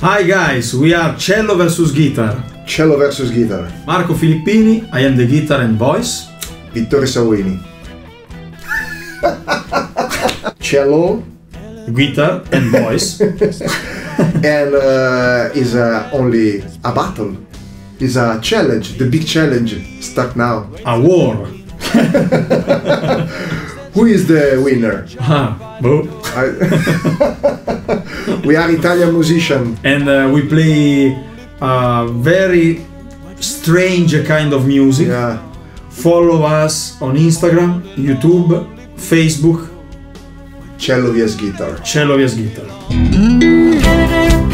Hi guys, we are Cello versus Guitar. Cello versus guitar. Marco Filippini, I am the guitar and voice. Vittore Savoini. Cello Guitar and voice. and uh, is uh, only a battle. Is a challenge. The big challenge start now. A war. Who is the winner? Ah, boo. I- we are Italian musician. And uh, we play a very strange kind of music. Yeah. Follow us on Instagram, YouTube, Facebook, Cello vs guitar. Cello vs Guitar.